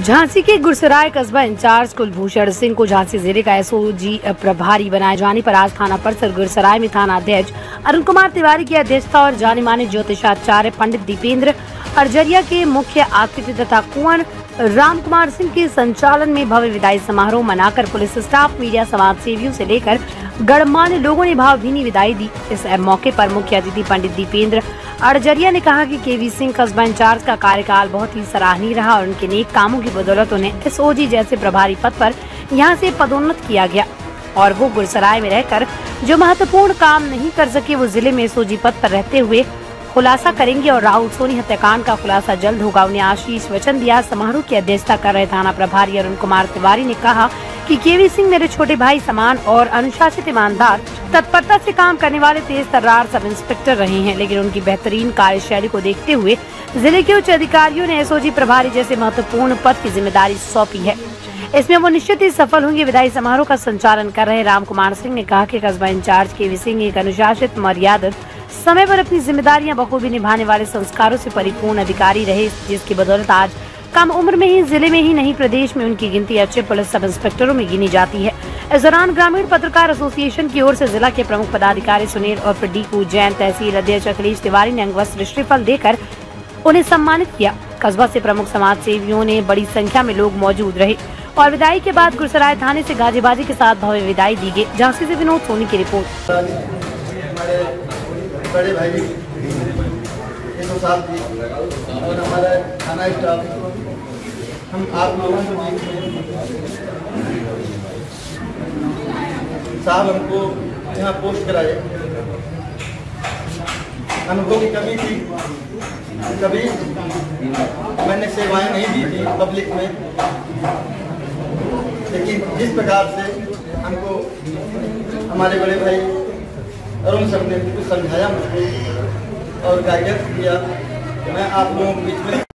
झांसी के गुरसराय कस्बा इंचार्ज कुलभूषण सिंह को झांसी ज़िले का एसओजी प्रभारी बनाए जाने पर आज थाना परिसर गुरसराय में थाना अध्यक्ष अरुण कुमार तिवारी की अध्यक्षता और जाने माने ज्योतिषाचार्य पंडित दीपेंद्र अर्जरिया के मुख्य आतिथ्य तथा कुंवर राम कुमार सिंह के संचालन में भव्य विदाई समारोह मनाकर पुलिस स्टाफ, मीडिया समाज सेवियों से लेकर गणमान्य लोगों ने भावभीनी विदाई दी। इस मौके पर मुख्य अतिथि पंडित दीपेंद्र अड़जरिया ने कहा कि केवी सिंह कस्बा इंचार्ज का कार्यकाल बहुत ही सराहनीय रहा और उनके नेक कामों की बदौलत उन्हें एसओजी जैसे प्रभारी पद पर यहाँ से पदोन्नत किया गया और वो गुरसराय में रहकर जो महत्वपूर्ण काम नहीं कर सके वो ज़िले में एसओजी पद पर रहते हुए खुलासा करेंगे और राहुल सोनी हत्याकांड का खुलासा जल्द होगा। उन्हें आशीष वचन दिया। समारोह की अध्यक्षता कर रहे थाना प्रभारी अरुण कुमार तिवारी ने कहा कि केवी सिंह, मेरे छोटे भाई समान और अनुशासित ईमानदार, तत्परता से काम करने वाले तेज तर्रार सब इंस्पेक्टर रहे हैं, लेकिन उनकी बेहतरीन कार्यशैली को देखते हुए ज़िले के उच्च अधिकारियों ने एसओजी प्रभारी जैसे महत्वपूर्ण पद की ज़िम्मेदारी सौंपी है। इसमें वो निश्चित ही सफल होंगे। विदाई समारोह का संचालन कर रहे राम कुमार सिंह ने कहा कि कस्बा इंचार्ज के सिंह एक अनुशासित, मर्यादित समय पर अपनी जिम्मेदारियाँ बखूबी निभाने वाले संस्कारों से परिपूर्ण अधिकारी रहे, जिसकी बदौलत आज कम उम्र में ही ज़िले में ही नहीं, प्रदेश में उनकी गिनती अच्छे पुलिस सब इंस्पेक्टरों में गिनी जाती है। इस दौरान ग्रामीण पत्रकार एसोसिएशन की ओर से जिला के प्रमुख पदाधिकारी सुनील और डी जैन तहसील अध्यक्ष अखिलेश तिवारी ने अंगवस्त्र श्रीफल देकर उन्हें सम्मानित किया। कस्बा से प्रमुख समाज सेवियों ने बड़ी संख्या में लोग मौजूद रहे और विदाई के बाद गुरसराय थाने से गाजीबाजी के साथ भव्य विदाई दी गई। झांसी से विनोद सोनी की रिपोर्ट। बड़े भाई तो साहब जी। और हमारा थाना स्टाफ। हम आप लोगों को साहब हमको यहाँ पोस्ट कराए। अनुभव की कमी थी कभी मैंने सेवाएँ नहीं दी थी पब्लिक में। लेकिन जिस प्रकार से हमको हमारे बड़े भाई अरुण सबने समझाया मुझको और गाइडेंस किया मैं आप लोगों के बीच में